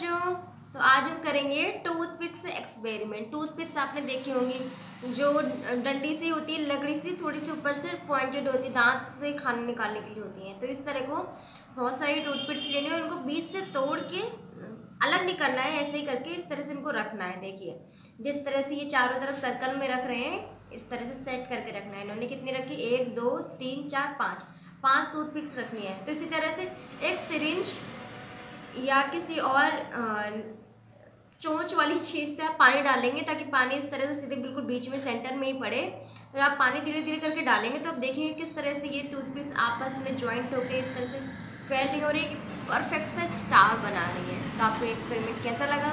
तो आज हम करेंगे टूथपिक से एक्सपेरिमेंट टूथपिक्स आपने देखे होंगे, जो डंडी से होती है, लकड़ी से थोड़ी सी ऊपर से पॉइंटेड होती है दांत से खाना निकालने के लिए होती हैं। तो इस तरह को बहुत सारी टूथपिक्स लेने और उनको बीच से तोड़ के, अलग नहीं करना है, ऐसे ही करके इस तरह से इनको रखना है, देखिए। जिस तरह से ये चारों तरफ़ सर्कल में रख रहे हैं, इस तरह से सेट करके रखना है इन्होंने। कितनी रखी? एक, दो, तीन, चार, पाँच। पाँच टूथपिक्स रखनी है। तो इसी तरह से एक सिरिंज या किसी और चोंच वाली चीज़ से आप पानी डालेंगे ताकि पानी इस तरह से सीधे बिल्कुल बीच में सेंटर में ही पड़े। और आप पानी धीरे धीरे करके डालेंगे तो आप देखेंगे किस तरह से ये टूथपिक्स आपस में ज्वाइंट होकर इस तरह से फैल रही है। और एक परफेक्ट सा स्टार बना रही है। तो आपको एक्सपेरिमेंट कैसा लगा?